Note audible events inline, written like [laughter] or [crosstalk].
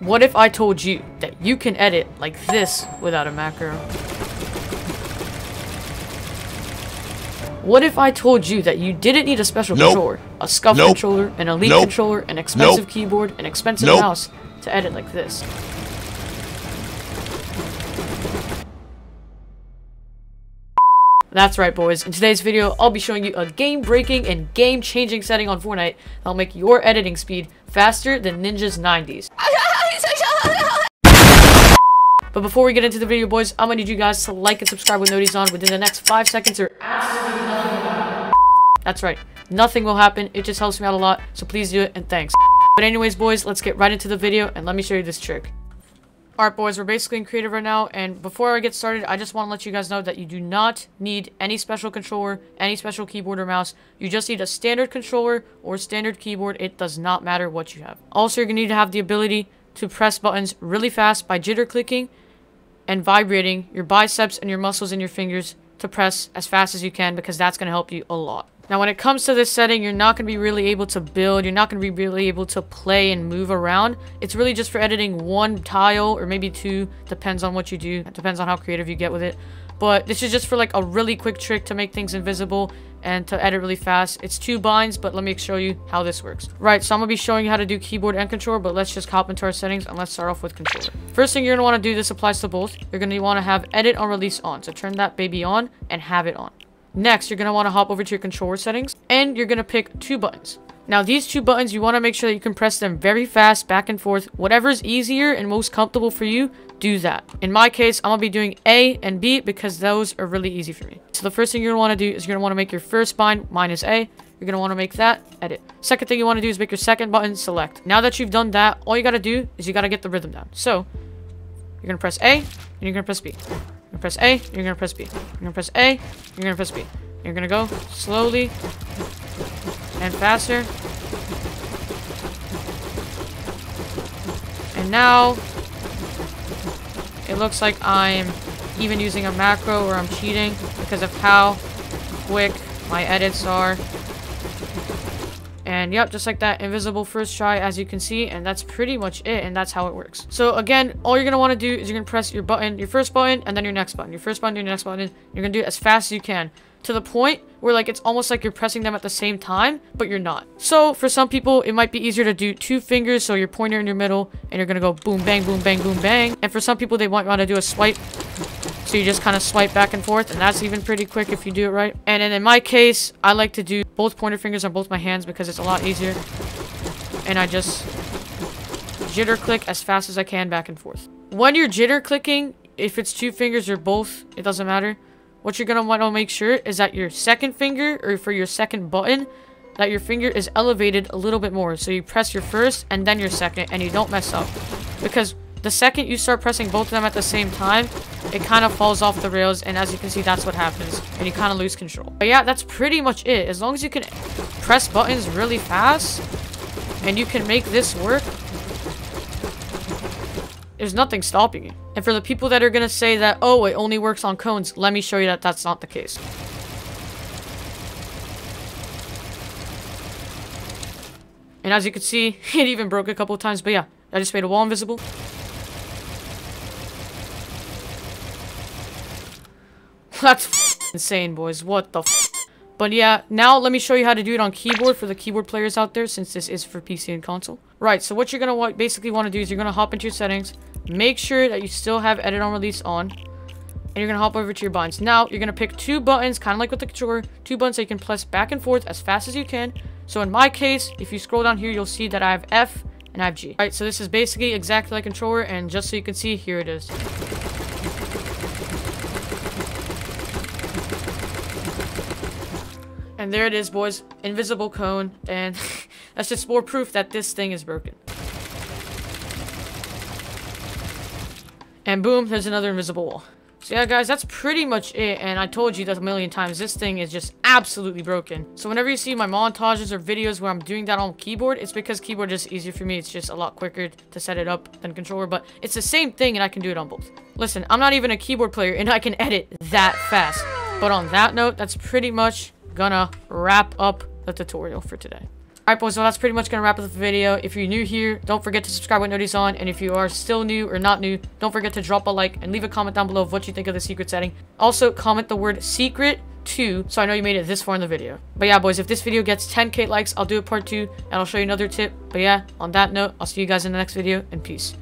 What if I told you that you can edit like this without a macro? What if I told you that you didn't need a special Nope. controller, a SCUF Nope. controller, an elite Nope. controller, an expensive keyboard, an expensive mouse to edit like this? That's right, boys. In today's video, I'll be showing you a game-breaking and game-changing setting on Fortnite that'll make your editing speed faster than Ninja's 90s. But before we get into the video, boys, I'm gonna need you guys to like and subscribe with notifications on within the next 5 seconds or. That's right. Nothing will happen. It just helps me out a lot, so please do it, and thanks. But anyways, boys, let's get right into the video, and let me show you this trick. Alright boys, we're basically in creative right now, and before I get started, I just want to let you guys know that you do not need any special controller, any special keyboard or mouse. You just need a standard controller or standard keyboard. It does not matter what you have. Also, you're going to need to have the ability to press buttons really fast by jitter clicking and vibrating your biceps and your muscles in your fingers to press as fast as you can because that's going to help you a lot. Now, when it comes to this setting, you're not going to be really able to build. You're not going to be really able to play and move around. It's really just for editing one tile or maybe two. Depends on what you do. It depends on how creative you get with it. But this is just for like a really quick trick to make things invisible and to edit really fast. It's two binds, but let me show you how this works. Right, so I'm to be showing you how to do keyboard and controller, but let's just hop into our settings and let's start off with controller. First thing you're want to do, this applies to both. You're want to have edit on release on. So turn that baby on and have it on. Next, you're want to hop over to your controller settings and you're to pick two buttons. Now, these two buttons, you want to make sure that you can press them very fast, back and forth. Whatever is easier and most comfortable for you, do that. In my case, I'm going to be doing A and B because those are really easy for me. So the first thing you're going to want to do is you're going to want to make your first bind, mine is A. You're going to want to make that, edit. Second thing you want to do is make your second button, select. Now that you've done that, all you got to do is you got to get the rhythm down. So, you're going to press A, and you're going to press B. You're gonna press A, you're gonna press B. You're gonna press A, you're gonna press B. You're gonna go slowly and faster. And now it looks like I'm even using a macro or I'm cheating because of how quick my edits are. And yep, just like that, invisible first try, as you can see, and that's pretty much it, and that's how it works. So again, all you're gonna wanna do is you're gonna press your button, your first button, and then your next button. Your first button, your next button, you're gonna do it as fast as you can. To the point where like it's almost like you're pressing them at the same time, but you're not. So for some people, it might be easier to do two fingers, so your pointer in your middle, and you're gonna go boom, bang, boom, bang, boom, bang. And for some people, they might wanna do a swipe so you just kind of swipe back and forth, and that's even pretty quick if you do it right. And then in my case, I like to do both pointer fingers on both my hands because it's a lot easier. And I just jitter click as fast as I can back and forth. When you're jitter clicking, if it's two fingers or both, it doesn't matter. What you're going to want to make sure is that your second finger, or for your second button, that your finger is elevated a little bit more. So you press your first and then your second, and you don't mess up. Because the second you start pressing both of them at the same time, it kind of falls off the rails, and as you can see, that's what happens, and you kind of lose control. But yeah, that's pretty much it. As long as you can press buttons really fast, and you can make this work, there's nothing stopping you. And for the people that are going to say that, oh, it only works on cones, let me show you that that's not the case. And as you can see, [laughs] it even broke a couple times, but yeah, I just made a wall invisible. That's insane, boys. What the But yeah, now let me show you how to do it on keyboard for the keyboard players out there, since this is for PC and console. Right, so what you're going to wa basically want to do is you're going to hop into your settings, make sure that you still have edit on release on, and you're going to hop over to your binds. Now, you're going to pick two buttons, kind of like with the controller, two buttons that you can press back and forth as fast as you can. So in my case, if you scroll down here, you'll see that I have F and I have G. Alright, so this is basically exactly like controller, and just so you can see, here it is. And there it is, boys. Invisible cone. And [laughs] that's just more proof that this thing is broken. And boom, there's another invisible wall. So yeah, guys, that's pretty much it. And I told you that a million times. This thing is just absolutely broken. So whenever you see my montages or videos where I'm doing that on keyboard, it's because keyboard is easier for me. It's just a lot quicker to set it up than controller. But it's the same thing and I can do it on both. Listen, I'm not even a keyboard player and I can edit that fast. But on that note, that's pretty much gonna wrap up the tutorial for today. Alright, boys, so that's pretty much going to wrap up the video. If you're new here, don't forget to subscribe with notice on. And if you are still new or not new, don't forget to drop a like and leave a comment down below of what you think of the secret setting. Also, comment the word secret 2 so I know you made it this far in the video. But yeah, boys, if this video gets 10k likes, I'll do a part 2 and I'll show you another tip. But yeah, on that note, I'll see you guys in the next video and peace.